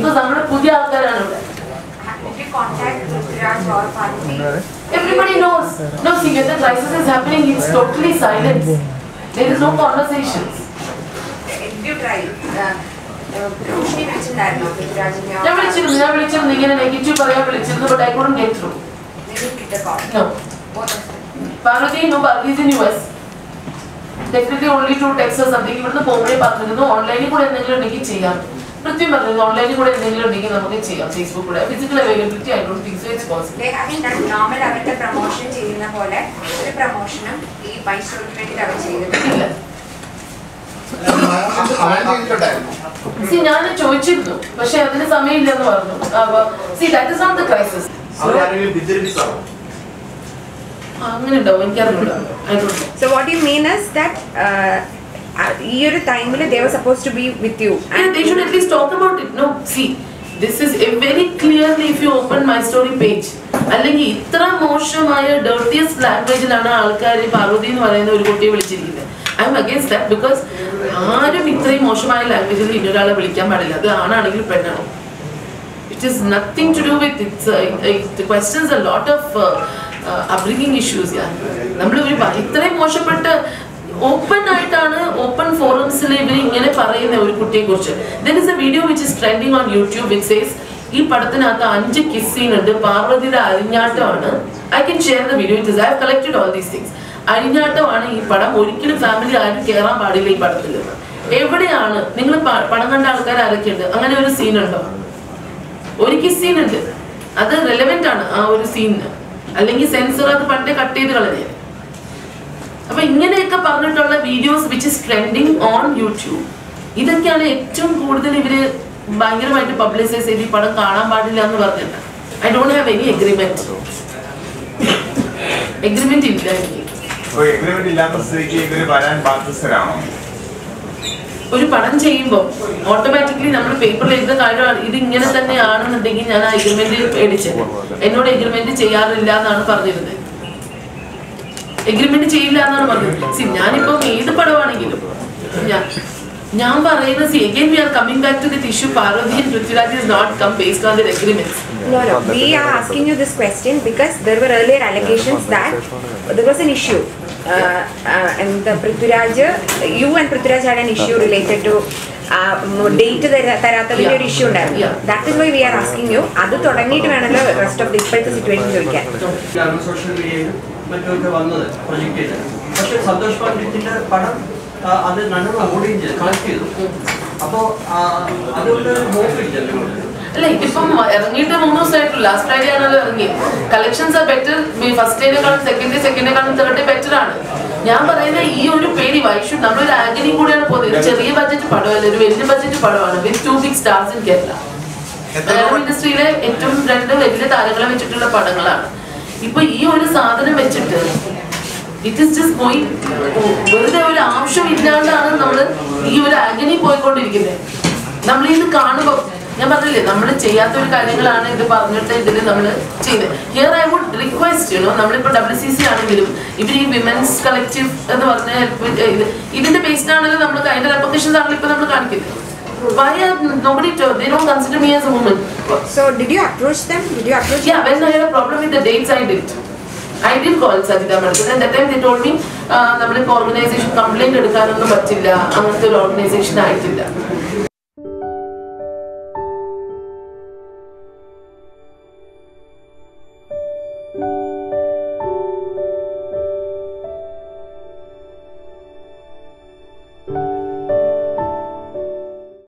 Because നമ്മുടെ പുതിയ ആൾക്കാരാണ് ഇവിടെ? Everybody knows. No, see, when the crisis is happening, it's totally silence. There is no conversations. ഞാൻ വിളിച്ചിരുന്നു ഞാൻ വിളിച്ചിരുന്നു ഇങ്ങനെ നെഗറ്റീവ് പറയാൻ വിളിച്ചിരുന്നു but I couldn't get through no Parvathy no Parvathy in U S definitely only to text something ഇവിടുന്ന് പോകുമ്പോഴേ പറഞ്ഞിരുന്നു. ഓൺലൈനിൽ കൂടെ എന്തെങ്കിലും ഉണ്ടെങ്കിൽ ചെയ്യാം. കൃത്യം പറഞ്ഞിരുന്നു ഓൺലൈനിൽ കൂടെ എന്തെങ്കിലും ഉണ്ടെങ്കിൽ നമുക്ക് ചെയ്യാം. ഫേസ്ബുക്ക് കൂടെ. Physical availability I don't think so it's possible normal അവരുടെ പ്രൊമോഷൻ ചെയ്യുന്ന പോലെ ഒരു പ്രൊമോഷനും ഈ മൈസൂർക്ക് വേണ്ടിയിട്ട് അവർ ചെയ്തിട്ടില്ല സി ഞാൻ ചോദിച്ചിരുന്നു. പക്ഷെ അതിന് സമയമില്ലെന്ന് പറഞ്ഞു. See that is not the crisis അങ്ങനെ ഉണ്ടാവും എനിക്കറിയില്ല so what you mean is that ഈ ഒരു ടൈമിൽ they were suppose to be with you and they should at least talk about it no see this is a very clearly if you open my story page. അല്ലെങ്കിൽ ഇത്ര മോശമായ ഡേർട്ടിയസ്റ്റ് ലാംഗ്വേജിലാണ് ആൾക്കാർ പാർവതി എന്ന് പറയുന്ന ഒരു കുട്ടിയെ വിളിച്ചിരിക്കുന്നത്. I am against that because ആരും ഇത്രയും മോശമായ ലാംഗ്വേജിൽ ഇന്നൊരാളെ വിളിക്കാൻ പാടില്ല. അത് ആണാണെങ്കിൽ പെണ്ണാണോ. It is nothing to do with it's it questions a lot of upbringing issues നമ്മൾ ഒരു ഇത്രയും മോശപ്പെട്ട ഓപ്പൺ ആയിട്ടാണ് ഓപ്പൺ ഫോറംസിൽ ഇവർ ഇങ്ങനെ പറയുന്ന ഒരു കുട്ടിയെ കുറിച്ച്. There a video which is trending on YouTube which says ഈ പടത്തിനകത്ത് അഞ്ച് കിസ് സീൻ ഉണ്ട്. പാർവതിയുടെ അരിഞ്ഞാട്ടമാണ്. I can share the video it I have collected all these things അരിഞ്ഞാട്ടമാണ് ഈ പടം. ഒരിക്കലും ഫാമിലി ആരും കയറാൻ പാടില്ല ഈ പടത്തിൽ എവിടെയാണ്? നിങ്ങൾ പണം കണ്ട ആൾക്കാർ ആരൊക്കെയുണ്ട്? അങ്ങനെ ഒരു സീൻ ഉണ്ടോ? ഒരു കിസ് സീൻ ഉണ്ട്. അത് റെലവെന്റ് ആണ് ആ ഒരു സീനിന് അല്ലെങ്കിൽ സെൻസർ അത് പണ്ടേ കട്ട് ചെയ്ത് കളഞ്ഞേ. അപ്പൊ ഇങ്ങനെയൊക്കെ പറഞ്ഞിട്ടുള്ള videos which is trending on YouTube ഇതൊക്കെയാണ് ഏറ്റവും കൂടുതൽ ഇവർ ഭയങ്കരമായിട്ട് പബ്ലിസൈസ് ചെയ്ത് ഈ പടം കാണാൻ പാടില്ല എന്ന് പറഞ്ഞിട്ട് I don't have any agreement agreement ഇല്ല എനിക്ക്. ഒരു പടം ചെയ്യുമ്പോൾ ഓട്ടോമാറ്റിക്കലി നമ്മൾ പേപ്പറിൽ എഴുതുന്ന കാര്യമാണ്. ഇത് ഇങ്ങനെ തന്നെയാണെന്നുണ്ടെങ്കിൽ ഞാൻ ആ എഗ്രിമെന്റ് മേടിച്ചത് എന്നോട് എഗ്രിമെന്റ് ചെയ്യാറില്ല എന്നാണ് പറഞ്ഞിരുന്നത്. എഗ്രിമെന്റ് ചെയ്യില്ല എന്നാണ് പറഞ്ഞത്. സി ഞാനിപ്പം ഏത് പടമാണെങ്കിലും ഞാൻ ഞാൻ പറയുന്ന see again we are coming back to that issue Parvathy and Prithviraj is not come based on the agreements No, no. We are asking you this question because there were earlier allegations that there was an issue. Uh, uh, and the Prithviraj, you and Prithviraj had an issue related to date തരാത്തതിന്റെ ഒരു issue ഉണ്ടായിരുന്നു. That is why we are asking you അത് തുടങ്ങിയിട്ട് വേണമല്ലോ rest of the ഇപ്പോഴത്തെ situation ചോദിക്കാൻ. മറ്റുമൊക്കെ വന്നത് project ചെയ്ത്. പക്ഷെ സന്തോഷ് പണ്ഡിറ്റിന്റെ പടം അത് നല്ല ഓടുകയും ചെയ്തു കളക്ട് ചെയ്തു. അപ്പോൾ അതുകൊണ്ട് നോക്കില്ല അല്ല ഇതിപ്പം ഇറങ്ങിയിട്ട് മൂന്ന് ദിവസമായിട്ടുള്ളൂ. ലാസ്റ്റ് ഫ്രൈഡേ ആണല്ലോ ഇറങ്ങി. കളക്ഷൻസ് ആ ബെറ്റർ ഫസ്റ്റ് ഡേനെക്കാളും സെക്കൻഡ് ഡേ സെക്കൻഡ് ഡേക്കാളും തേർഡ് ഡേ ബെറ്റർ ആണ്. ഞാൻ പറയുന്ന ഈ ഒരു പേടി വൈഷു നമ്മളൊരു ആഗ്രഹം കൂടെയാണ് പോകുന്നത്? ചെറിയ ബഡ്ജറ്റ് പടമല്ല ഒരു വലിയ ബഡ്ജറ്റ് പടമാണ് with two big stars in Kerala Malayalam ഇൻഡസ്ട്രിയിലെ ഏറ്റവും രണ്ട് വലിയ താരങ്ങളെ വെച്ചിട്ടുള്ള പടങ്ങളാണ്. ഇപ്പൊ ഈ ഒരു സാധനം വെച്ചിട്ട് ഇറ്റ് ഇസ് ജസ്റ്റ് പോയി വെറുതെ ഒരു ആവശ്യം ഇല്ലാണ്ടാണ് നമ്മൾ ഈ ഒരു അഗ്നി പോയിക്കൊണ്ടിരിക്കുന്നത് നമ്മൾ ഇത് കാണുമ്പോൾ ഞാൻ പറഞ്ഞില്ലേ നമ്മൾ ചെയ്യാത്ത ഒരു കാര്യങ്ങളാണ് ഇത് പറഞ്ഞിട്ട് ഇതിൽ നമ്മൾ ചെയ്യുന്നത് ഹിയർ ഐ വുഡ് റിക്വസ്റ്റ് ചെയ്യണോ നമ്മളിപ്പോൾ ഡബ്ല്യു സി സി ആണെങ്കിലും ഇവർ ഈ വിമൻസ് കളക്റ്റീവ് എന്ന് പറഞ്ഞ ഇതിന്റെ ബേസ്ഡ് ആണെങ്കിലും നമ്മൾ അതിന്റെ റെപ്പക്കേഷൻസ് ആണെങ്കിലും ഇപ്പൊ നമ്മൾ കാണിക്കുന്നത് Why are nobody? They don't consider me as a woman. so did you approach them did you approach Yeah, when I had a problem with the dates, I did. I did call Sajitha and that time they told me നമ്മളിപ്പോൾ organisation complaint എടുക്കാനൊന്നും പറ്റില്ല അങ്ങനത്തെ ഒരു organisation ആയിട്ടില്ല